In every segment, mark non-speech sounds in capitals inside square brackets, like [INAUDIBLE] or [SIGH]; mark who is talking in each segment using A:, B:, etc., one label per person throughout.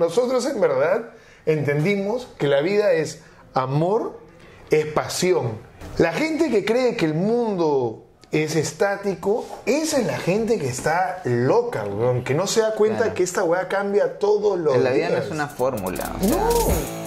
A: Nosotros en verdad entendimos que la vida es amor, es pasión. La gente que cree que el mundo es estático, esa es la gente que está loca, weón, que no se da cuenta
B: Claro.
A: que esta weá cambia todos los
B: La vida no
A: días.
B: es una fórmula. o sea,
A: No.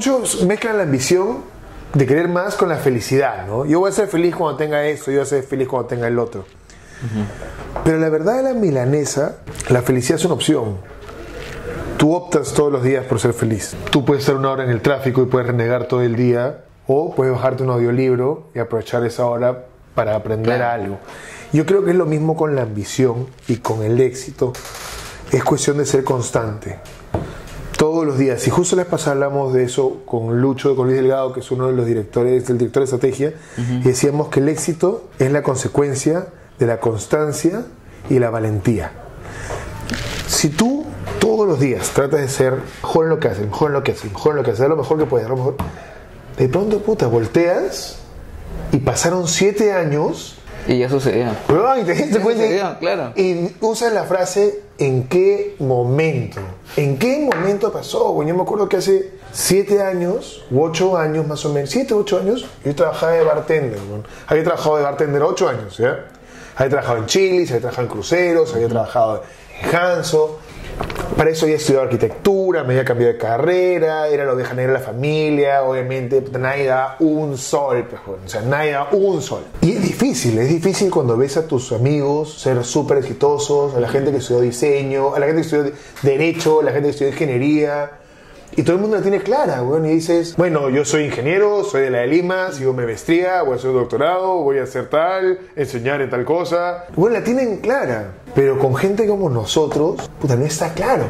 A: Muchos mezclan la ambición de querer más con la felicidad, ¿no? Yo voy a ser feliz cuando tenga esto, yo voy a ser feliz cuando tenga el otro. Pero la verdad de la milanesa, la felicidad es una opción. Tú optas todos los días por ser feliz. Tú puedes estar una hora en el tráfico y puedes renegar todo el día, o puedes bajarte un audiolibro y aprovechar esa hora para aprender
B: Claro.
A: algo. Yo creo que es lo mismo con la ambición y con el éxito. Es cuestión de ser constante. Todos los días. Y justo les pasada hablamos de eso con Lucho, con Luis Delgado, que es uno de los directores, el director de estrategia, y decíamos que el éxito es la consecuencia de la constancia y la valentía. Si tú todos los días tratas de ser mejor en lo que haces, mejor en lo que haces, mejor en lo que haces, lo mejor que puedes, a lo mejor, de pronto, puta, volteas y pasaron siete años
B: Y ya sucedió.
A: Weón, y te diste cuenta
B: sí, claro.
A: Y usas la frase ¿en qué momento? ¿En qué momento pasó? Bueno, yo me acuerdo que hace siete años, u ocho años más o menos, siete, ocho años, yo trabajaba de bartender. weón. Había trabajado de bartender ocho años, ¿ya? Había trabajado en Chili's, había trabajado en cruceros, había trabajado en Hanso. Para eso había estudiado arquitectura, me había cambiado de carrera, era la oveja negra de la familia, obviamente nadie da un sol, pues, o sea, nadie da un sol. Y es difícil, es difícil cuando ves a tus amigos ser súper exitosos, a la gente que estudió diseño, a la gente que estudió derecho, a la gente que estudió ingeniería. Y todo el mundo la tiene clara, weón, y dices, bueno, yo soy ingeniero, soy de la de Lima, sigo mi maestría, voy a hacer un doctorado, voy a hacer tal, enseñar en tal cosa. Bueno, la tienen clara, pero con gente como nosotros, puta, no está claro.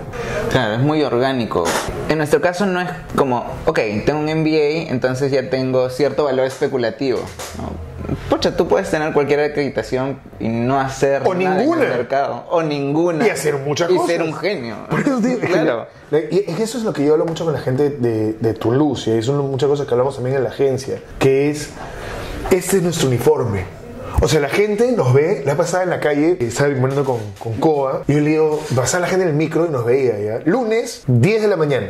B: Claro, es muy orgánico. En nuestro caso no es como, ok, tengo un MBA, entonces ya tengo cierto valor especulativo. ¿no? Pucha, tú puedes tener cualquier acreditación y no hacer
A: O
B: nada en
A: ninguna.
B: el mercado. O ninguna.
A: Y hacer muchas
B: y
A: cosas.
B: ser un genio. [LAUGHS] Claro.
A: Y eso es lo que yo hablo mucho con la gente de, de Toulouse, y es una- muchas cosas que hablamos también en la agencia, que es, este es nuestro uniforme. O sea, la gente nos ve, la pasada en la calle, estaba poniendo con, con Coa, y yo le digo, pasaba la gente en el micro y nos veía ya. Lunes, 10 de la mañana.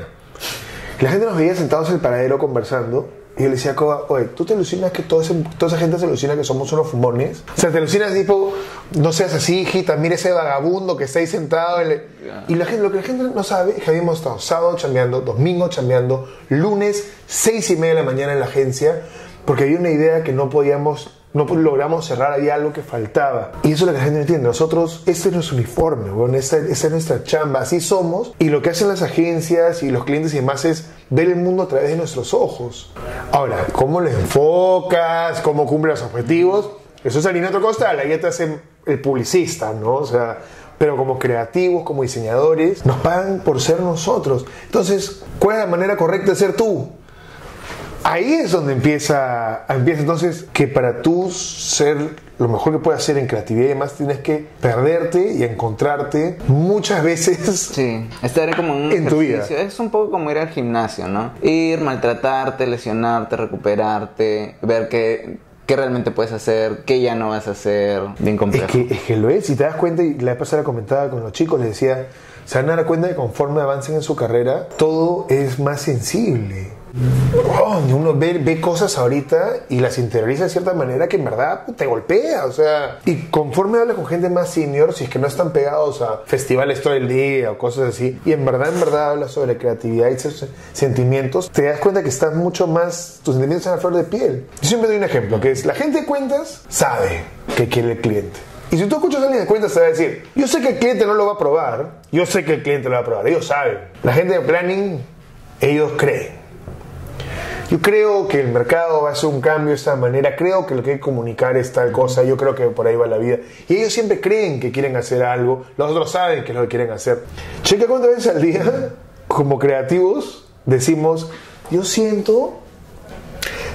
A: La gente nos veía sentados en el paradero conversando. Y yo le decía a Coba, oye, ¿tú te alucinas que toda, ese- toda esa gente se alucina que somos unos fumones? O sea, te alucinas tipo, no seas así, hijita, mira ese vagabundo que está ahí sentado. en el-". Y la gente, lo que la gente no sabe es que habíamos estado sábado chambeando, domingo chambeando, lunes, seis y media de la mañana en la agencia, porque había una idea que no podíamos no logramos cerrar, había algo que faltaba. Y eso es lo que la gente no entiende. Nosotros, este es nuestro uniforme, bueno, esa, esa es nuestra chamba, así somos. Y lo que hacen las agencias y los clientes y demás es ver el mundo a través de nuestros ojos. Ahora, ¿cómo lo enfocas? ¿Cómo cumples los objetivos? Eso es otro costal, ahí ya te hacen el publicista, ¿no? O sea, pero como creativos, como diseñadores, nos pagan por ser nosotros. Entonces, ¿cuál es la manera correcta de ser tú? Ahí es donde empieza, empieza entonces que para tú ser lo mejor que puedes hacer en creatividad y demás, tienes que perderte y encontrarte muchas veces.
B: Sí, estar como un
A: En tu
B: ejercicio. Es un poco como ir al gimnasio, ¿no? Ir, maltratarte, lesionarte, recuperarte, ver qué, qué realmente puedes hacer, qué ya no vas a hacer. Bien
A: Es
B: complejo.
A: que, es que lo es, si te das cuenta, y la vez pasada comentaba con los chicos, les decía, se van a dar cuenta que conforme avancen en su carrera, todo es más sensible. Uno ve, ve cosas ahorita y las interioriza de cierta manera que en verdad te golpea, o sea, y conforme hablas con gente más senior, si es que no están pegados a festivales todo el día o cosas así, y en verdad, en verdad hablas sobre creatividad y sentimientos, te das cuenta que estás mucho más, tus sentimientos están a flor de piel. Yo siempre doy un ejemplo, que es, la gente de cuentas sabe que quiere el cliente. Y si tú escuchas a alguien de cuentas, te va a decir, yo sé que el cliente no lo va a probar, yo sé que el cliente lo va a probar, ellos saben. La gente de planning, ellos creen. Yo creo que el mercado va a hacer un cambio de esta manera, creo que lo que hay que comunicar es tal cosa, yo creo que por ahí va la vida. Y ellos siempre creen que quieren hacer algo, los otros saben que es lo que quieren hacer. Checa cuántas veces al día, [LAUGHS] como creativos, decimos, yo siento,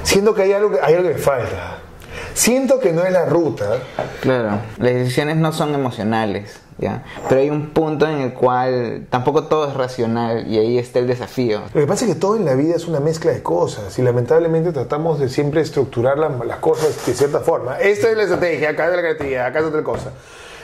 A: siento que hay algo hay algo que falta. Siento que no es la ruta.
B: Claro, las decisiones no son emocionales, ¿ya? Pero hay un punto en el cual tampoco todo es racional y ahí está el desafío.
A: Lo que pasa es que todo en la vida es una mezcla de cosas y lamentablemente tratamos de siempre estructurar la- las cosas de cierta forma. Esta es la estrategia, acá es la creatividad, acá es otra cosa.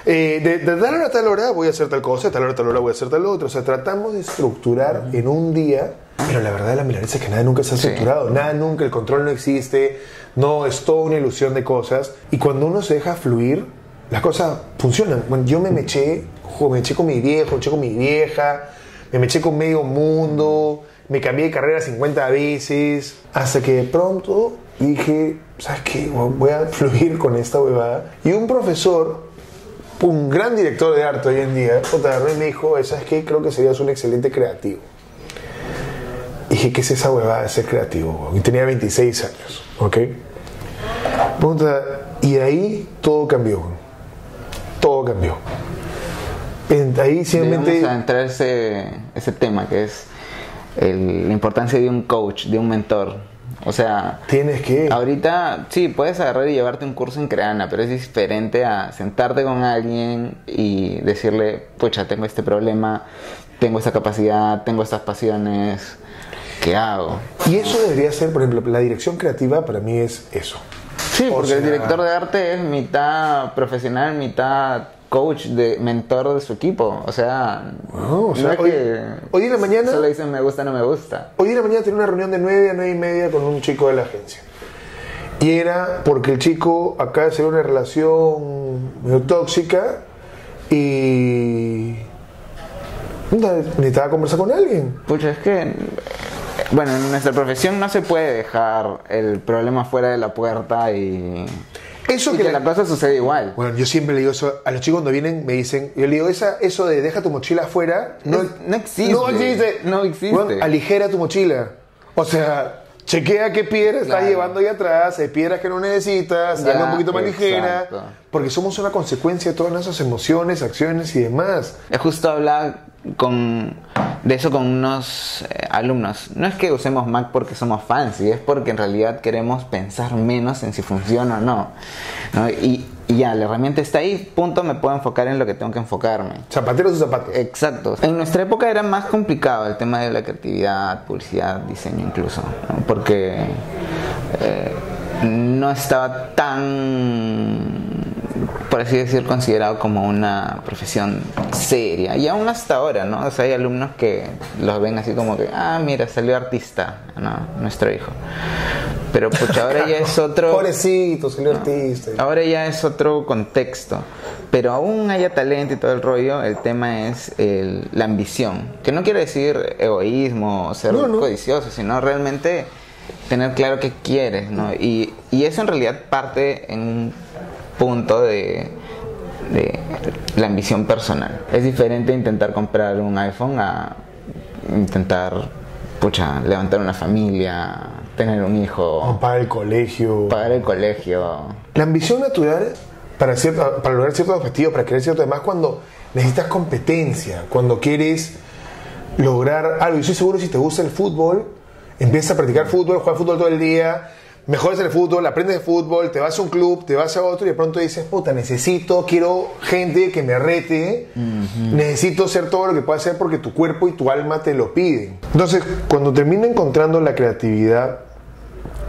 A: Eh, de, de tal hora a tal hora voy a hacer tal cosa, de tal hora a tal hora voy a hacer tal otra. O sea, tratamos de estructurar en un día, pero la verdad de la milanesa es que nada nunca está
B: Sí.
A: estructurado, nada nunca, el control no existe, no, es toda una ilusión de cosas. Y cuando uno se deja fluir, las cosas funcionan. Bueno, yo me meché, me eché con mi viejo, me eché con mi vieja, me meché con medio mundo, me cambié de carrera 50 veces, hasta que de pronto dije, ¿sabes qué? Voy a [LAUGHS] fluir con esta huevada. Y un profesor, un gran director de arte hoy en día, me dijo, ¿sabes qué? Creo que serías un excelente creativo. Y dije, ¿qué es esa huevada de ser creativo? Y tenía 26 años, ¿ok? Y ahí todo cambió. Todo cambió. Ahí simplemente...
B: Debemos entrar ese, ese tema que es el- la importancia de un coach, de un mentor. O sea,
A: Tienes que...
B: ahorita sí, puedes agarrar y llevarte un curso en Creana, pero es diferente a sentarte con alguien y decirle, pucha, tengo este problema, tengo esta capacidad, tengo estas pasiones, ¿qué hago?
A: Y eso debería ser, por ejemplo, la dirección creativa para mí es eso.
B: Sí,
A: O
B: porque el director de arte es mitad profesional, mitad coach, de mentor de su equipo. O sea,
A: o sea,
B: es
A: hoy-
B: que
A: hoy en la mañana-
B: solo dicen me gusta, no me gusta.
A: Hoy en la mañana tenía una reunión de 9 a 9 y media con un chico de la agencia. Y era porque el chico acaba de hacer una relación medio tóxica y necesitaba conversar con alguien.
B: Pucha, es que, bueno, en nuestra profesión no se puede dejar el problema fuera de la puerta y,
A: Eso
B: y
A: que
B: que
A: la-
B: la cosa sucede igual.
A: Bueno, yo siempre le digo eso a los chicos cuando vienen, me dicen, yo le digo, esa, eso de deja tu mochila afuera, no,
B: no existe.
A: No existe.
B: No existe.
A: Bueno, aligera tu mochila. O sea, chequea qué piedras estás
B: Claro.
A: llevando ahí atrás, hay piedras que no necesitas, hazla un poquito más ligera. Porque somos una consecuencia de todas nuestras emociones, acciones y demás.
B: Es justo hablar con, de eso con unos eh, alumnos. No es que usemos Mac porque somos fancy, es porque en realidad queremos pensar menos en si funciona o no. ¿no? Y, y ya, la herramienta está ahí, punto, me puedo enfocar en lo que tengo que enfocarme.
A: Zapateros sus zapatos.
B: Exacto. En nuestra época era más complicado el tema de la creatividad, publicidad, diseño incluso, ¿no? porque eh, no estaba tan, por así decir, considerado como una profesión seria. Y aún hasta ahora, ¿no? O sea, hay alumnos que los ven así como que, ah, mira, salió artista, ¿no? Nuestro hijo. Pero pucha, ahora ya es [LAUGHS] otro...
A: Pobrecito, salió artista.
B: Ahora ya es otro contexto. Pero aún haya talento y todo el rollo, el tema es el- la ambición. Que no quiere decir egoísmo o ser
A: No, no.
B: codicioso, sino realmente tener claro qué quieres, ¿no? Y, y eso en realidad parte en punto de, de la ambición personal. Es diferente intentar comprar un iPhone a intentar, pucha, levantar una familia, tener un hijo,
A: Para el colegio.
B: pagar el colegio.
A: La ambición natural para, cierta- para lograr ciertos objetivos, para querer cierto demás, cuando necesitas competencia, cuando quieres lograr algo. Y estoy seguro si te gusta el fútbol, empiezas a practicar fútbol, juegas fútbol todo el día, mejoras en el fútbol, aprendes de fútbol, te vas a un club, te vas a otro y de pronto dices, puta, necesito, quiero gente que me rete, necesito hacer todo lo que pueda hacer porque tu cuerpo y tu alma te lo piden. Entonces, cuando termino encontrando la creatividad,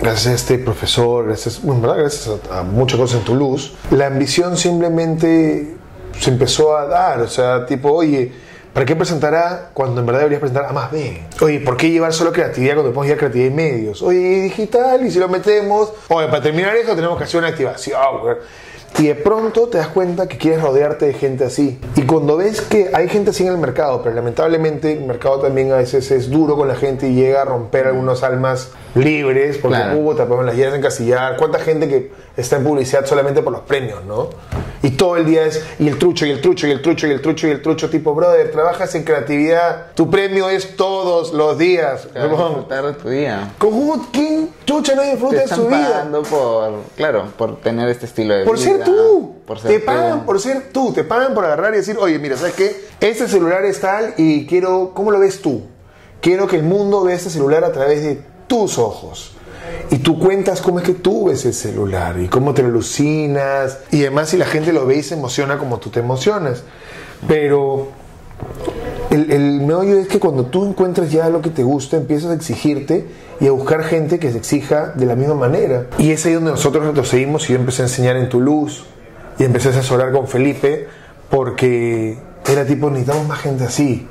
A: gracias a este profesor, gracias, bueno, ¿verdad? gracias a, a muchas cosas en Toulouse, la ambición simplemente se empezó a dar. O sea, tipo, oye, ¿para qué presentar A cuando en verdad deberías presentar A más B? Oye, ¿por qué llevar solo creatividad cuando podemos llevar creatividad y medios? Oye, ¿y digital, y si lo metemos. Oye, para terminar eso tenemos que hacer una activación. Y de pronto te das cuenta que quieres rodearte de gente así. Y cuando ves que hay gente así en el mercado, pero lamentablemente el mercado también a veces es duro con la gente y llega a romper algunas almas libres, porque
B: Claro.
A: hubo tapamos las llenas en encasillar. ¿Cuánta gente que está en publicidad solamente por los premios, no? Y todo el día es, y el trucho, y el trucho, y el trucho, y el trucho, y el trucho, tipo, brother, trabajas en creatividad, tu premio es todos los días.
B: Para
A: huevón.
B: disfrutar de tu día.
A: ¿Cómo quién chucha no disfruta de su vida?
B: por, claro, por tener este estilo de
A: Por
B: vida.
A: ser tú.
B: Por ser
A: te
B: tú.
A: pagan por ser tú. Te pagan por agarrar y decir, oye, mira, ¿sabes qué? Este celular es tal y quiero, ¿cómo lo ves tú? Quiero que el mundo vea este celular a través de tus ojos. y tú cuentas cómo es que tú ves el celular y cómo te alucinas y además si la gente lo ve y se emociona como tú te emocionas. Pero el, el meollo es que cuando tú encuentras ya lo que te gusta, empiezas a exigirte y a buscar gente que se exija de la misma manera. Y es ahí donde nosotros retrocedimos y yo empecé a enseñar en Toulouse y empecé a asesorar con Felipe porque era tipo, necesitamos más gente así.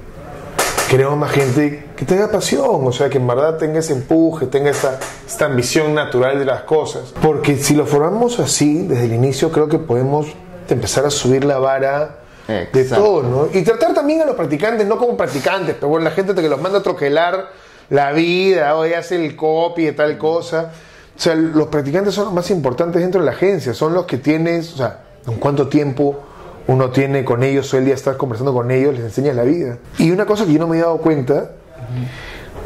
A: Queremos más gente que tenga pasión, o sea, que en verdad tenga ese empuje, tenga esta, esta ambición natural de las cosas. Porque si lo formamos así, desde el inicio, creo que podemos empezar a subir la vara de todo, ¿no? Y tratar también a los practicantes, no como practicantes, pero bueno, la gente que los manda a troquelar la vida, o hace el copy de tal cosa. O sea, los practicantes son los más importantes dentro de la agencia, son los que tienes, o sea, en cuánto tiempo uno tiene con ellos, todo el día estás conversando con ellos, les enseñas la vida. Y una cosa que yo no me he dado cuenta,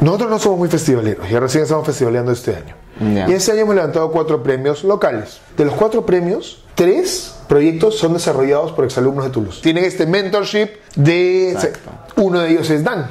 A: nosotros no somos muy festivaleros, ya recién estamos festivaleando este año.
B: Ya.
A: Y este año hemos levantado cuatro premios locales. De los cuatro premios, tres proyectos son desarrollados por exalumnos de Toulouse. Tienen este mentorship de...
B: Exacto.
A: Uno de ellos es Dan.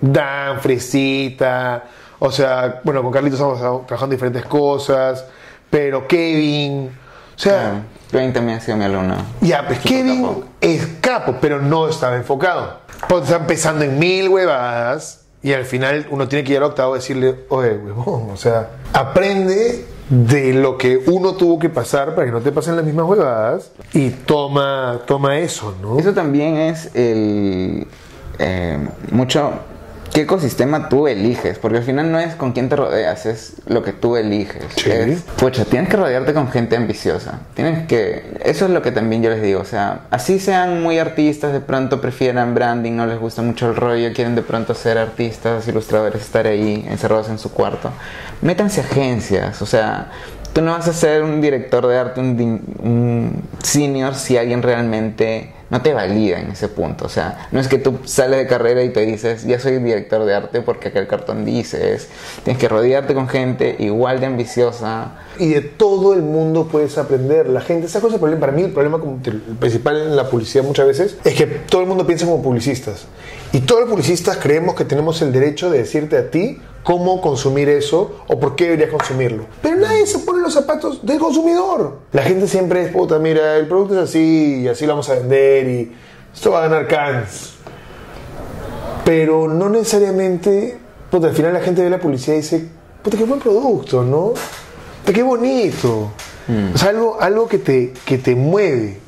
A: Dan, Fresita, o sea, bueno, con Carlitos estamos trabajando en diferentes cosas, pero Kevin, o sea,
B: Kevin también ha sido mi alumno.
A: ya, pues Kevin
B: capo.
A: es capo, pero no estaba enfocado. Porque está empezando en mil huevadas y al final uno tiene que ir al octavo y decirle, oye, huevón, o sea, aprende de lo que uno tuvo que pasar para que no te pasen las mismas huevadas y toma, toma eso, ¿no?
B: Eso también es el eh, mucho qué ecosistema tú eliges, porque al final no es con quién te rodeas, es lo que tú eliges.
A: Sí.
B: Es, pucha, tienes que rodearte con gente ambiciosa. Tienes que eso es lo que también yo les digo, o sea, así sean muy artistas, de pronto prefieran branding, no les gusta mucho el rollo, quieren de pronto ser artistas, ilustradores, estar ahí encerrados en su cuarto. Métanse a agencias, o sea, Tú no vas a ser un director de arte, un, un senior, si alguien realmente no te valida en ese punto. O sea, no es que tú sales de carrera y te dices, ya soy director de arte porque acá el cartón dice. es, Tienes que rodearte con gente igual de ambiciosa.
A: y de todo el mundo puedes aprender. La gente, esa cosa, para mí el problema como principal en la publicidad muchas veces es que todo el mundo piensa como publicistas. Y todos los publicistas creemos que tenemos el derecho de decirte a ti cómo consumir eso o por qué deberías consumirlo. Pero nadie se pone los zapatos del consumidor. La gente siempre es, puta, mira, el producto es así y así lo vamos a vender y esto va a ganar cans. Pero no necesariamente, puta, al final la gente ve la publicidad y dice, puta, qué buen producto, ¿no? Puta, qué bonito. O sea, algo, algo que, te, que te mueve.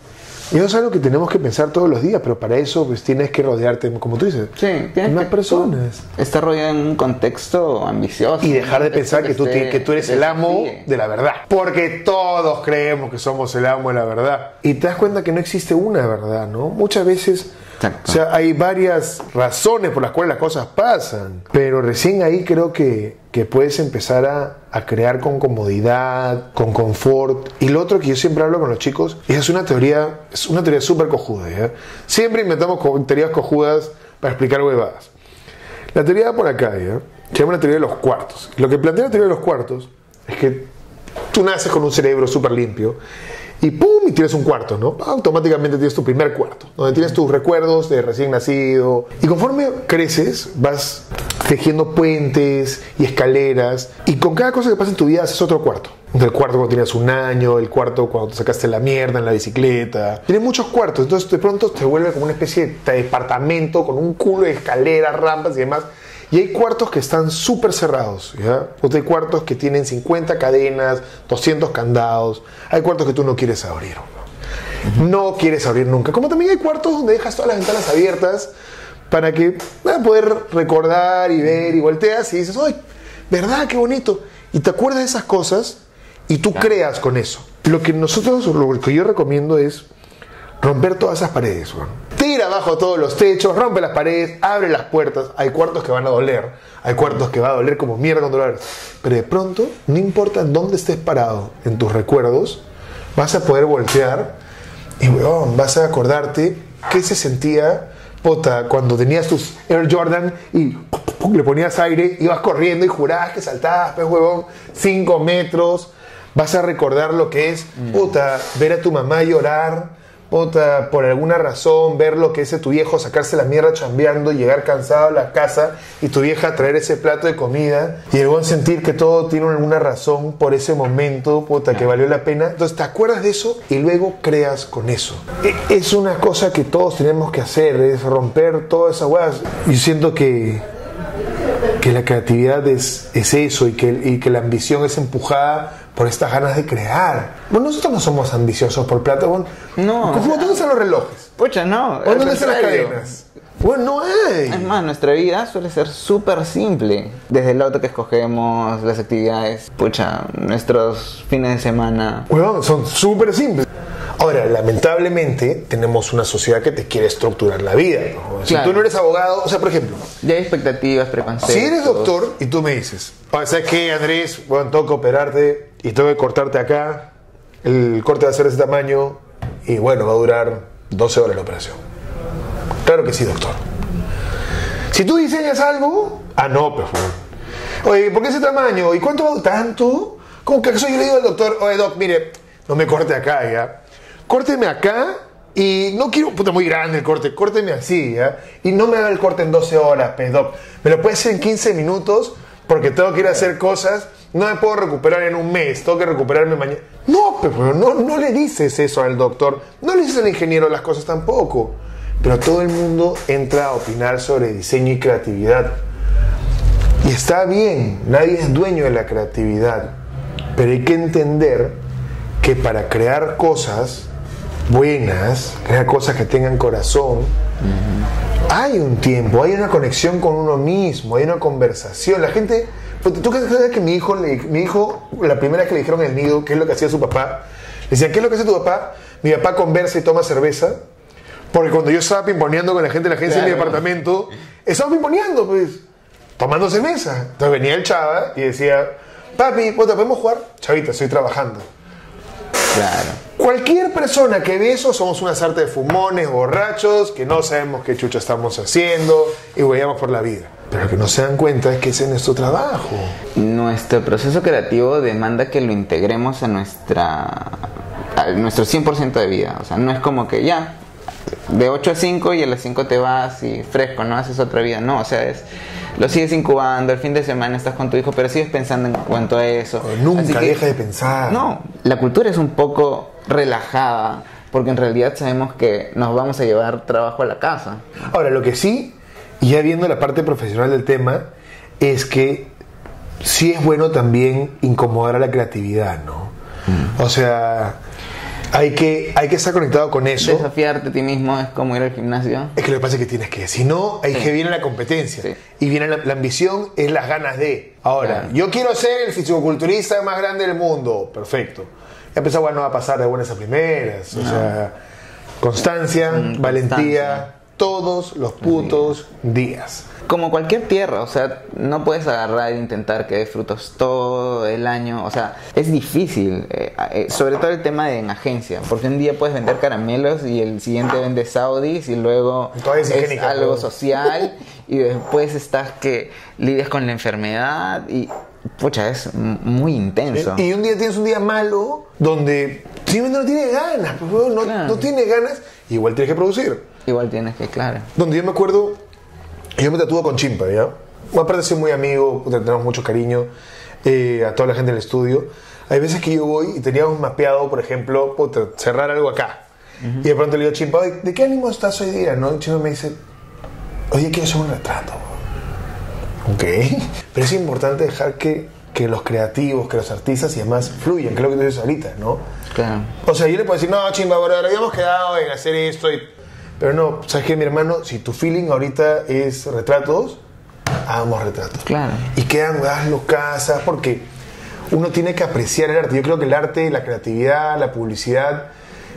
A: Y eso es algo que tenemos que pensar todos los días, pero para eso pues tienes que rodearte, como tú dices,
B: Sí, tienes
A: más
B: que
A: personas.
B: estar rodeado en un contexto ambicioso.
A: Y dejar de pensar que tú,
B: esté-
A: ti- que tú eres el amo de la verdad. Porque todos creemos que somos el amo de la verdad. Y te das cuenta que no existe una verdad, ¿no? Muchas veces,
B: Exacto.
A: o sea, hay varias razones por las cuales las cosas pasan. Pero recién ahí creo que, que puedes empezar a, a crear con comodidad, con confort. Y lo otro que yo siempre hablo con los chicos, y es una teoría, es una teoría súper cojuda, ¿ya? Siempre inventamos teorías cojudas para explicar huevadas. La teoría por acá, ¿ya? Se llama la teoría de los cuartos. Lo que plantea la teoría de los cuartos es que tú naces con un cerebro súper limpio y ¡pum! y tienes un cuarto, ¿no? Automáticamente tienes tu primer cuarto, donde tienes tus recuerdos de recién nacido. Y conforme creces, vas tejiendo puentes y escaleras y con cada cosa que pasa en tu vida haces otro cuarto. El cuarto cuando tenías un año, el cuarto cuando te sacaste la mierda en la bicicleta. Tienes muchos cuartos, entonces de pronto te vuelve como una especie de departamento con un culo de escaleras, rampas y demás. Y hay cuartos que están súper cerrados, ¿ya? Pues hay cuartos que tienen 50 cadenas, 200 candados. Hay cuartos que tú no quieres abrir. ¿no? No quieres abrir nunca. Como también hay cuartos donde dejas todas las ventanas abiertas para que para poder recordar y ver y volteas y dices, ¡ay! ¿Verdad? ¡Qué bonito! Y te acuerdas de esas cosas y tú creas con eso. Lo que nosotros, lo que yo recomiendo es romper todas esas paredes. Tira abajo todos los techos, rompe las paredes, abre las puertas. Hay cuartos que van a doler, hay cuartos que va a doler como mierda cuando lo abres. Pero de pronto, no importa dónde estés parado en tus recuerdos, vas a poder voltear y, weón, vas a acordarte qué se sentía, puta, cuando tenías tus Air Jordan y pum, pum, pum, le ponías aire, ibas corriendo y jurabas que saltabas, pues, huevón, 5 metros. Vas a recordar lo que es, puta, ver a tu mamá llorar por alguna razón, ver lo que es tu viejo, sacarse la mierda chambeando, llegar cansado a la casa y tu vieja traer ese plato de comida y luego sentir que todo tiene alguna razón por ese momento, puta, que valió la pena. Entonces te acuerdas de eso y luego creas con eso. E- Es una cosa que todos tenemos que hacer, es romper todas esas huevas. Yo siento que que la creatividad es, es eso y que, y que la ambición es empujada por estas ganas de crear. Bueno, nosotros no somos ambiciosos por plata. Bueno,
B: No,
A: ¿Cómo,
B: o sea-
A: ¿Dónde están los relojes?
B: Pucha, no.
A: ¿O ¿Dónde están las cadenas? Bueno, no hay.
B: Es más, nuestra vida suele ser súper simple. Desde el auto que escogemos, las actividades, pucha, nuestros fines de semana.
A: Huevón, son súper simples. Ahora, lamentablemente, tenemos una sociedad que te quiere estructurar la vida. ¿no? Si
B: Claro.
A: tú no eres abogado, o sea, por ejemplo,
B: Ya hay expectativas, preconceptos.
A: si eres doctor y tú me dices, "Oye, ¿sabes qué, Andrés? Bueno, tengo que operarte y tengo que cortarte acá, el corte va a ser de ese tamaño y bueno, va a durar 12 horas la operación. Claro que sí, doctor. Si tú diseñas algo, ah, no, pues. Oye, ¿por qué ese tamaño? ¿Y cuánto va tanto? Como que acaso yo le digo al doctor, oye, doc, mire, no me corte acá, ¿ya? Córteme acá y no quiero, puta, muy grande el corte, córteme así, ¿ya? Y no me haga el corte en 12 horas, pues, doc. Me lo puede hacer en 15 minutos porque tengo que ir a hacer cosas. No me puedo recuperar en un mes, tengo que recuperarme mañana. No, pero no, no le dices eso al doctor, no le dices al ingeniero las cosas tampoco. Pero todo el mundo entra a opinar sobre diseño y creatividad. Y está bien, nadie es dueño de la creatividad, pero hay que entender que para crear cosas buenas, crear cosas que tengan corazón, hay un tiempo, hay una conexión con uno mismo, hay una conversación. La gente, ¿tú crees que mi hijo, le- mi hijo, la primera vez que le dijeron en el nido qué es lo que hacía su papá, le decían, ¿qué es lo que hace tu papá? Mi papá conversa y toma cerveza. Porque cuando yo estaba pimponeando con la gente de la agencia de mi
B: Claro.
A: departamento, estaba pimponeando, pues, tomando cerveza. Entonces venía el chava y decía, papi, puta, ¿podemos jugar? Chavita, estoy trabajando.
B: Claro.
A: Cualquier persona que ve eso somos una sarta de fumones, borrachos, que no sabemos qué chucha estamos haciendo y huellamos por la vida. Pero lo que no se dan cuenta es que ese es nuestro trabajo.
B: Nuestro proceso creativo demanda que lo integremos a nuestra a nuestro 100% de vida. O sea, no es como que ya, de 8 a 5 y a las 5 te vas y fresco, no haces otra vida. No, o sea, es lo sigues incubando, el fin de semana estás con tu hijo, pero sigues pensando en cuanto a eso.
A: Pero nunca
B: que-
A: deja de pensar.
B: No, la cultura es un poco relajada porque en realidad sabemos que nos vamos a llevar trabajo a la casa.
A: Ahora, lo que sí, y ya viendo la parte profesional del tema, es que sí es bueno también incomodar a la creatividad, ¿no? O sea, hay que, hay que estar conectado con eso.
B: Desafiarte a ti mismo es como ir al gimnasio.
A: Es que lo que pasa es que tienes que, si no, hay
B: Sí.
A: que viene la competencia.
B: Sí.
A: Y viene la, la ambición, es las ganas de. Ahora,
B: Claro.
A: yo quiero ser el fisicoculturista más grande del mundo. Perfecto. Ya pensaba, bueno, no va a pasar de buenas a primeras. O sea, constancia,
B: Mm,
A: valentía,
B: constancia.
A: Todos los putos días.
B: Como cualquier tierra, o sea, no puedes agarrar e intentar que dé frutos todo el año, o sea, es difícil, eh, eh, sobre todo el tema de en agencia, porque un día puedes vender caramelos y el siguiente vende Saudis y luego
A: es
B: algo
A: ¿no?
B: social [LAUGHS] y después estás que lidias con la enfermedad y, pucha, es muy intenso.
A: Y un día tienes un día malo donde simplemente no tienes ganas, pues, no,
B: Claro.
A: no tienes ganas, igual tienes que producir.
B: Igual tienes que, claro.
A: Donde yo me acuerdo, yo me tatúo con Chimpa, ¿ya? Aparte de ser muy amigo, tenemos mucho cariño eh, a toda la gente del estudio. Hay veces que yo voy y teníamos mapeado, por ejemplo, puta, cerrar algo acá. Y de pronto le digo a Chimpa, "Oye, ¿de qué ánimo estás hoy día? ¿No? Y Chimpa me dice, oye, quiero hacer un retrato. Ok. [LAUGHS] Pero es importante dejar que, que los creativos, que los artistas y demás fluyan, que es lo que tú dices ahorita, ¿no?
B: Claro.
A: O sea, yo le puedo decir, no, chimba, bro, habíamos quedado en hacer esto. y- Pero no, ¿sabes qué, mi hermano? Si tu feeling ahorita es retratos, hagamos retratos.
B: Claro.
A: Y quedan, hazlo casas, porque uno tiene que apreciar el arte. Yo creo que el arte, la creatividad, la publicidad,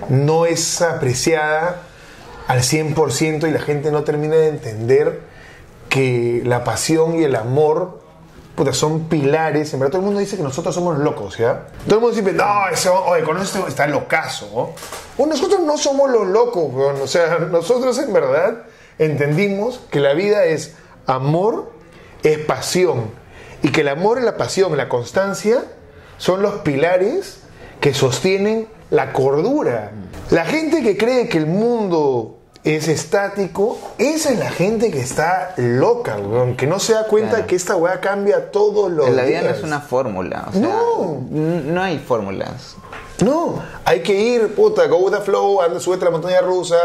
A: no es apreciada al 100% y la gente no termina de entender que la pasión y el amor puta, son pilares. En verdad, todo el mundo dice que nosotros somos locos, ¿ya? Todo el mundo dice, no, ese, oye, con esto está locazo, nosotros no somos los locos, weón. O sea, [LAUGHS] nosotros en verdad entendimos que la vida es amor, es pasión. Y que el amor, la pasión, la constancia son los pilares que sostienen la cordura. La gente que cree que el mundo es estático, esa es la gente que está loca, weón, que no se da cuenta
B: Claro.
A: que esta weá cambia todos los
B: La vida no es una fórmula. O sea,
A: No.
B: no hay fórmulas.
A: No, hay que ir, puta, go with the flow, anda, a la montaña rusa.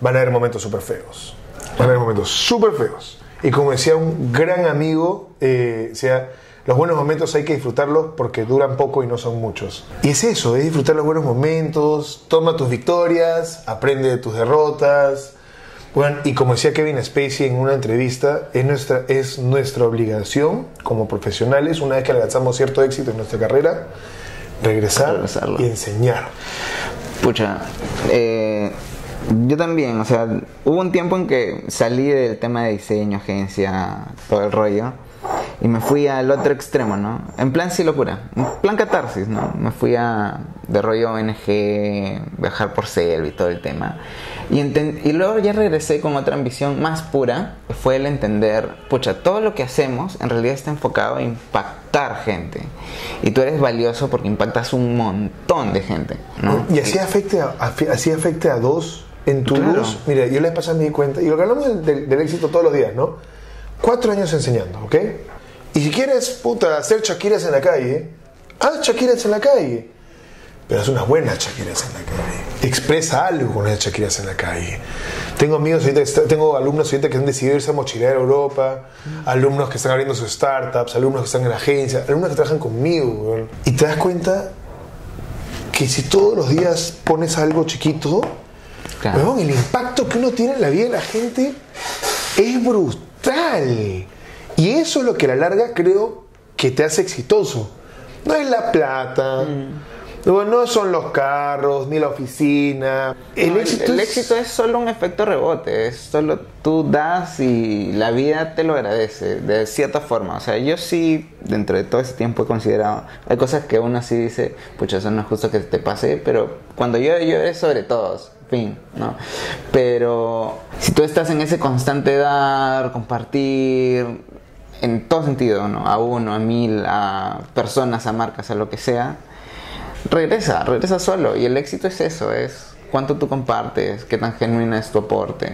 A: Van a haber momentos súper feos. Van a haber momentos súper feos. Y como decía un gran amigo, eh, decía, los buenos momentos hay que disfrutarlos porque duran poco y no son muchos. Y es eso, es disfrutar los buenos momentos, toma tus victorias, aprende de tus derrotas. Bueno, y como decía Kevin Spacey en una entrevista, es nuestra, es nuestra obligación como profesionales, una vez que alcanzamos cierto éxito en nuestra carrera, regresar
B: Regresarlo.
A: y enseñar.
B: Pucha, eh, yo también, o sea, hubo un tiempo en que salí del tema de diseño, agencia, todo el rollo, y me fui al otro extremo, ¿no? En plan sí locura, en plan catarsis, ¿no? Me fui a de rollo ONG, viajar por selva y todo el tema. Y, y luego ya regresé con otra ambición más pura, que fue el entender, pucha, todo lo que hacemos en realidad está enfocado a impactar gente. Y tú eres valioso porque impactas un montón de gente, ¿no?
A: Y así afecte a, así afecte a dos en tu
B: Claro.
A: luz. Mira, yo vez pasada me di cuenta, y lo que hablamos del, del- del éxito todos los días, ¿no? Cuatro años enseñando, ¿ok? Y si quieres, puta, hacer chaquiras en la calle, haz chaquiras en la calle. Pero haz unas buenas chaquiras en la calle. Expresa algo con esas chaquiras en la calle. Tengo amigos tengo alumnos ahorita que han decidido irse a mochilear a Europa, alumnos que están abriendo sus startups, alumnos que están en la agencia, alumnos que trabajan conmigo. Y te das cuenta que si todos los días pones algo chiquito,
B: Claro.
A: el impacto que uno tiene en la vida de la gente es brutal. Y eso es lo que a la larga creo que te hace exitoso. No es la plata, no, no son los carros, ni la oficina. El
B: No,
A: éxito,
B: el
A: es-
B: éxito es solo un efecto rebote, es solo tú das y la vida te lo agradece de cierta forma. O sea, yo sí, dentro de todo ese tiempo he considerado, hay cosas que uno sí dice, pucha, eso no es justo que te pase, pero cuando yo es sobre todos, fin, ¿no? Pero si tú estás en ese constante dar, compartir, en todo sentido, ¿no? A uno, a mil, a personas, a marcas, a lo que sea, regresa, regresa solo. Y el éxito es eso, es cuánto tú compartes, qué tan genuina es tu aporte.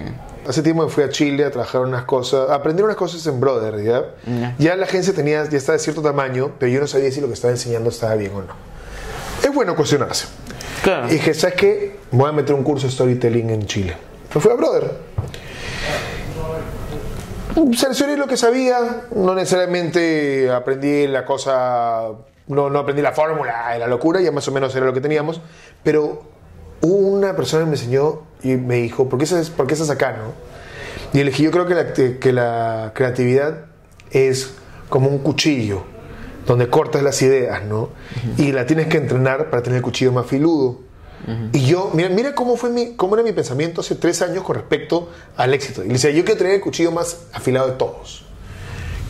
A: Hace tiempo me fui a Chile a trabajar unas cosas, a aprender unas cosas en Brother, ¿ya?
B: Ya.
A: Ya la agencia tenía, ya estaba de cierto tamaño, pero yo no sabía si lo que estaba enseñando estaba bien o no. Es bueno cuestionarse.
B: Claro.
A: Y dije, ¿sabes qué? Voy a meter un curso de storytelling en Chile. Me fui a Brother. Seleccioné lo que sabía, no necesariamente aprendí la cosa, no, no aprendí la fórmula de la locura, ya más o menos era lo que teníamos, pero una persona me enseñó y me dijo, ¿por qué estás, por qué estás acá? No? Y le dije, yo creo que la, que la creatividad es como un cuchillo, donde cortas las ideas, ¿no? Y la tienes que entrenar para tener el cuchillo más filudo. Y yo, mira, mira cómo, fue mi, cómo era mi pensamiento hace tres años con respecto al éxito. Y le decía, yo quiero tener el cuchillo más afilado de todos.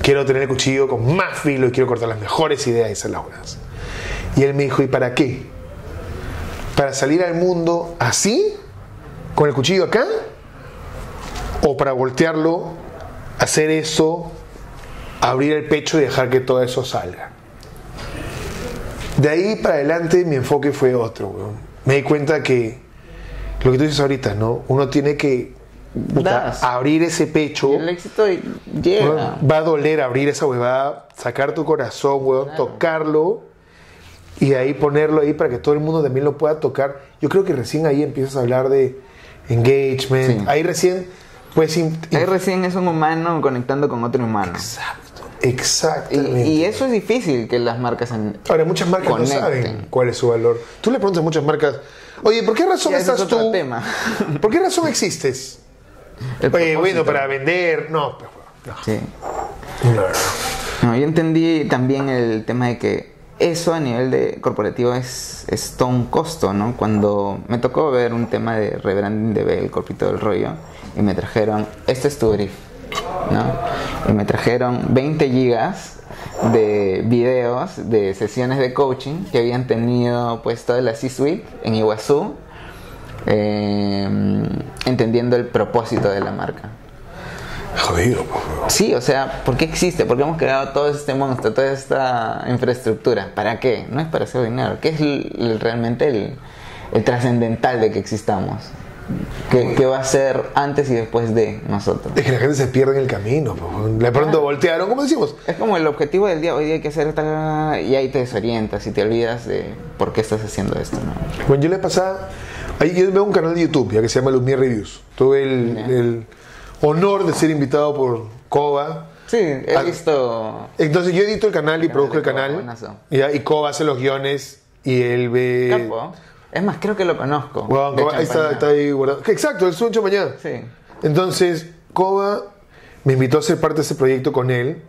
A: Quiero tener el cuchillo con más filo y quiero cortar las mejores ideas y hacer las buenas. Y él me dijo, ¿y para qué? ¿Para salir al mundo así? ¿Con el cuchillo acá? ¿O para voltearlo, hacer eso, abrir el pecho y dejar que todo eso salga? De ahí para adelante mi enfoque fue otro, weón. Me di cuenta que lo que tú dices ahorita, ¿no? Uno tiene que puta, abrir ese pecho.
B: Y el éxito llega.
A: Weón, Va a doler abrir esa huevada, sacar tu corazón, weón, tocarlo y ahí ponerlo ahí para que todo el mundo también lo pueda tocar. Yo creo que recién ahí empiezas a hablar de engagement.
B: Sí.
A: Ahí recién, pues.
B: Ahí recién es un humano conectando con otro humano.
A: Exacto. Exactamente.
B: y eso es difícil que las marcas en-
A: Ahora, muchas marcas
B: conecten.
A: no saben cuál es su valor. Tú le preguntas a muchas marcas, oye, ¿por qué razón
B: Ya,
A: estás
B: es otro
A: tú?
B: tema. [LAUGHS]
A: ¿Por qué razón existes?
B: El
A: Oye, bueno, para vender. No, pero, no.
B: Sí.
A: No, no, no.
B: No, yo entendí también el tema de que eso a nivel de corporativo es, es todo un costo, ¿no? Cuando me tocó ver un tema de rebranding de Bell, corpito del rollo, y me trajeron, este es tu brief, ¿no? Y me trajeron 20 gigas de videos de sesiones de coaching que habían tenido pues toda la C-Suite en Iguazú, eh, entendiendo el propósito de la marca.
A: Jodido, por favor.
B: Sí, o sea, ¿por qué existe? ¿Por qué hemos creado todo este monstruo, toda esta infraestructura? ¿Para qué? No es para hacer dinero. ¿Qué es el- el- realmente el, el trascendental de que existamos. Que, que va a ser antes y después de nosotros.
A: Es que la gente se pierde en el camino. pues. De pronto voltearon, como decimos.
B: Es como el objetivo del día, hoy día hay que hacer tal, y ahí te desorientas y te olvidas de por qué estás haciendo esto, ¿no?
A: Bueno, yo le pasaba. Ahí yo veo un canal de YouTube ya que se llama Lumiere Reviews. Tuve el,
B: Ya.
A: el honor de ser invitado por Koba.
B: Sí, he visto...
A: Entonces yo edito el canal y produzco el canal. ya, y Koba hace los guiones y él ve.
B: Capo. Es más, creo que lo conozco.
A: Bueno, ahí está, está ahí guardado. Exacto, el sueño mañana.
B: Sí.
A: Entonces, Koba me invitó a ser parte de ese proyecto con él.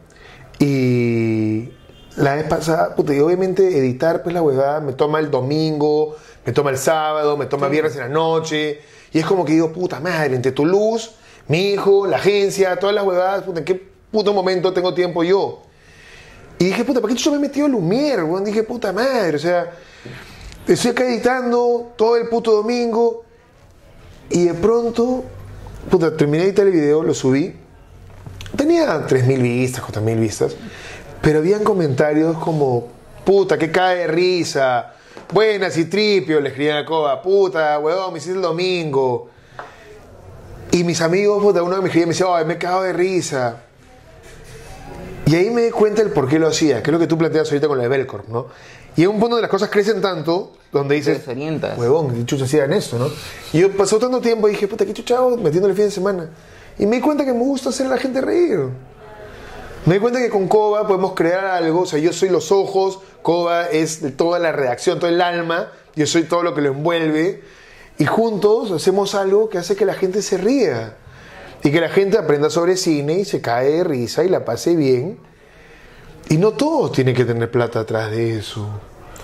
A: Y la vez pasada, puta, y obviamente editar, pues la huevada me toma el domingo, me toma el sábado, me toma viernes en la noche. Y es como que digo, puta madre, entre tu luz, mi hijo, la agencia, todas las huevadas, puta, ¿en qué puto momento tengo tiempo yo? Y dije, puta, ¿para qué yo me he metido a Lumière, weón? Dije, puta madre, o sea, estoy acá editando todo el puto domingo. Y de pronto, puta, terminé de editar el video, lo subí. Tenía 3.000 vistas, 4.000 vistas. Pero habían comentarios como, puta, que cae de risa. Buenas y tripio, le escribían a Coba. Puta, weón, me hiciste el domingo. Y mis amigos, puta, uno me escribía me decía, ay, me he cagado de risa. Y ahí me di cuenta el por qué lo hacía, que es lo que tú planteas ahorita con la de Belcorp, ¿no? Y en un punto donde las cosas crecen tanto, donde dices, huevón, ¿qué chucha hacían esto, no? Y yo pasó tanto tiempo y dije, puta, qué chucha hago metiéndole el fin de semana. Y me di cuenta que me gusta hacer a la gente reír. Me di cuenta que con Coba podemos crear algo, o sea, yo soy los ojos, Coba es toda la redacción, todo el alma, yo soy todo lo que lo envuelve, y juntos hacemos algo que hace que la gente se ría, y que la gente aprenda sobre cine y se cae de risa y la pase bien. Y no todos tienen que tener plata atrás de eso.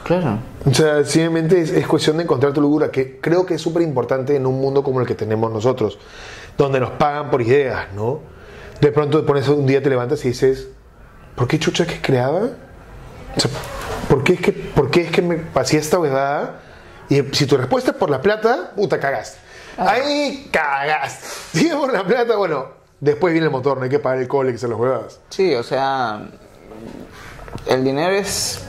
B: Claro.
A: O sea, simplemente es, es cuestión de encontrar tu locura, que creo que es súper importante en un mundo como el que tenemos nosotros, donde nos pagan por ideas, ¿no? De pronto pones un día, te levantas y dices, ¿por qué chucha que creaba? O sea, ¿por qué es que, por qué es que me pasé esta huevada? Y si tu respuesta es por la plata, puta, cagaste. Ahí cagaste. [LAUGHS] Si es por la plata, bueno, después viene el motor, no hay que pagar el cole que se los huevadas.
B: Sí, o sea, el dinero es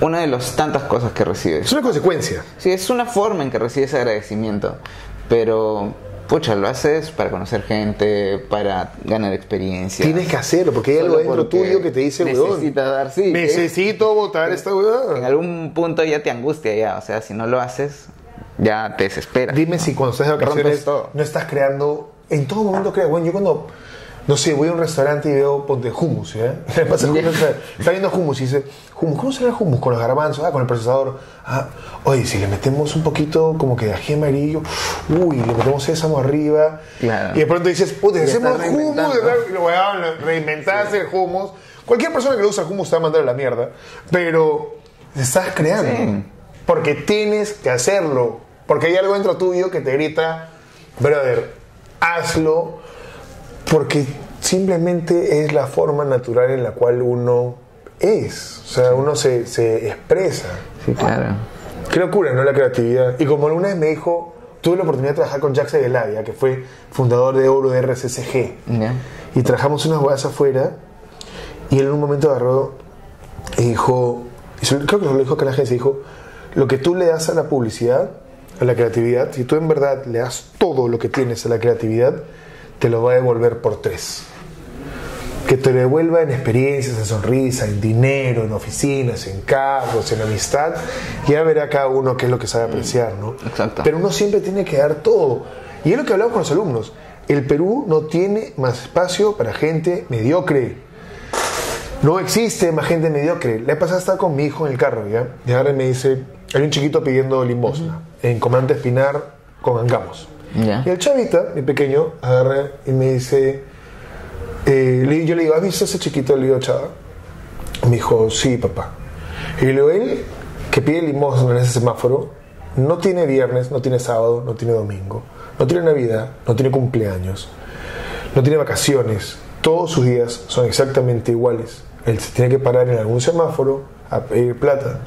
B: una de las tantas cosas que recibes.
A: Es una consecuencia.
B: Sí, es una forma en que recibes agradecimiento, pero pucha, lo haces para conocer gente, para ganar experiencia.
A: Tienes que hacerlo, porque hay algo dentro tuyo que te dice.
B: Necesitas dar, sí.
A: Necesito votar esta
B: En
A: huevada.
B: algún punto ya te angustia ya, o sea, si no lo haces, ya te desesperas.
A: Dime si cuando estás de vacaciones no estás creando. En todo momento creas. Bueno, yo cuando. No sé, voy a un restaurante y veo, ponte hummus, ¿ya? [LAUGHS] Me pasa hummus, está, está viendo hummus y dice, hummus, ¿cómo será el hummus? Con los garbanzos, ah, con el procesador. Ah, oye, si le metemos un poquito como que de ají amarillo, uy, le metemos sésamo arriba.
B: Claro.
A: Y de pronto dices, puta, hacemos hummus. Y lo reinventaste el hummus. Cualquier persona que lo usa hummus te va a mandar a la mierda. Pero estás creando.
B: Sí.
A: Porque tienes que hacerlo. Porque hay algo dentro tuyo que te grita, brother, hazlo. Porque simplemente es la forma natural en la cual uno es. O sea, uno se, se expresa.
B: Sí, claro.
A: Qué locura, ¿no? La creatividad. Y como una vez me dijo, tuve la oportunidad de trabajar con Jack Segelavia, que fue fundador de Oro de RCCG.
B: Ya.
A: Y trabajamos unas huevas afuera. Y él en un momento agarró y dijo, y creo que lo dijo en la agencia, dijo, lo que tú le das a la publicidad, a la creatividad, si tú en verdad le das todo lo que tienes a la creatividad, te lo va a devolver por tres. Que te lo devuelva en experiencias, en sonrisa, en dinero, en oficinas, en carros, en amistad. Ya verá cada uno qué es lo que sabe apreciar, ¿no?
B: Exacto.
A: Pero uno siempre tiene que dar todo. Y es lo que hablamos con los alumnos. El Perú no tiene más espacio para gente mediocre. No existe más gente mediocre. La he pasado hasta con mi hijo en el carro, ¿ya? Y ahora me dice, hay un chiquito pidiendo limosna en Comandante Espinar con Angamos. Y el chavita, mi pequeño, agarra y me dice, eh, yo le digo, ¿has visto a ese chiquito? Le digo, chava. Me dijo, sí, papá. Y le digo, él que pide limosna en ese semáforo, no tiene viernes, no tiene sábado, no tiene domingo, no tiene Navidad, no tiene cumpleaños, no tiene vacaciones. Todos sus días son exactamente iguales. Él se tiene que parar en algún semáforo a pedir plata.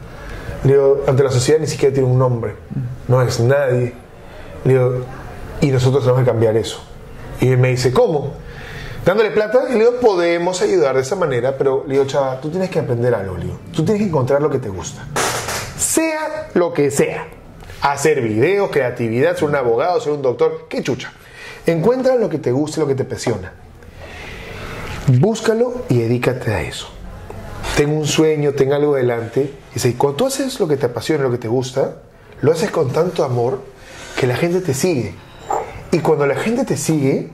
A: Le digo, ante la sociedad ni siquiera tiene un nombre. No es nadie. Le digo, y nosotros tenemos que cambiar eso. Y él me dice, ¿cómo? Dándole plata. Y le digo, podemos ayudar de esa manera, pero le digo, chava, tú tienes que aprender algo, le digo. Tú tienes que encontrar lo que te gusta. Sea lo que sea. Hacer videos, creatividad, ser un abogado, ser un doctor, qué chucha. Encuentra lo que te guste, lo que te apasiona. Búscalo y dedícate a eso. Ten un sueño, ten algo delante. Y cuando tú haces lo que te apasiona, lo que te gusta, lo haces con tanto amor que la gente te sigue. Y cuando la gente te sigue,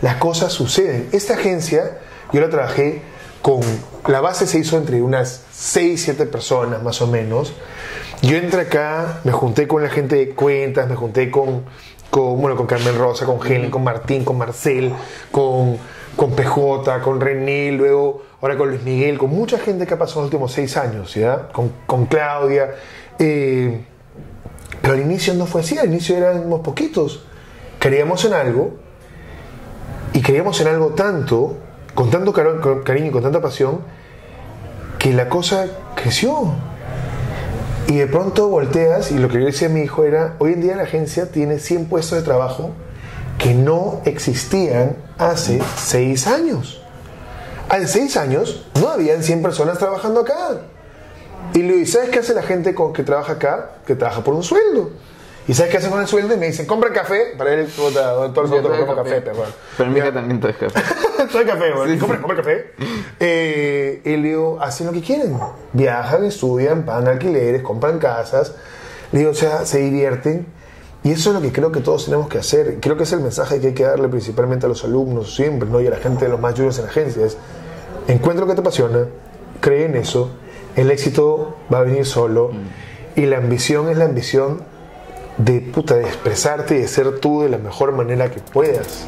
A: las cosas suceden. Esta agencia, yo la trabajé con, la base se hizo entre unas 6, 7 personas más o menos. Yo entré acá, me junté con la gente de cuentas, me junté con, con, bueno, con Carmen Rosa, con Helen, con Martín, con Marcel, con, con PJ, con René, luego ahora con Luis Miguel, con mucha gente que ha pasado los últimos 6 años, ¿ya? Con, con Claudia. Eh, pero al inicio no fue así, al inicio éramos poquitos. Creíamos en algo y creíamos en algo tanto, con tanto cariño y con tanta pasión, que la cosa creció. Y de pronto volteas y lo que yo decía a mi hijo era, hoy en día la agencia tiene 100 puestos de trabajo que no existían hace 6 años. Hace 6 años no habían 100 personas trabajando acá. Y ¿y sabes qué hace la gente con, que trabaja acá? Que trabaja por un sueldo. ¿Y sabes qué hace con el sueldo? Y me dicen, compra café. Para él,
B: Yo
A: nosotros
B: doy
A: compramos café,
B: café.
A: pero bueno.
B: Pero en mi hija también todo es café.
A: Trae café, [LAUGHS] güey. compra, compra café. Eh, y le digo, hacen lo que quieren. Viajan, estudian, pagan alquileres, compran casas. Le digo, o sea, se divierten. Y eso es lo que creo que todos tenemos que hacer. Creo que es el mensaje que hay que darle principalmente a los alumnos siempre, ¿no? Y a la gente de los más juniors en la agencia. Es, encuentra lo que te apasiona, cree en eso, el éxito va a venir solo. Y la ambición es la ambición de, puta, de expresarte y de ser tú de la mejor manera que puedas.